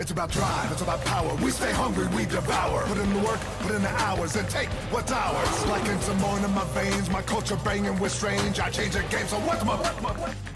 It's about drive, it's about power. We stay hungry, we devour. Put in the work, put in the hours, and take what's ours. Like in some more in my veins, my culture banging with strange. I change the game, so what's my... What's my what?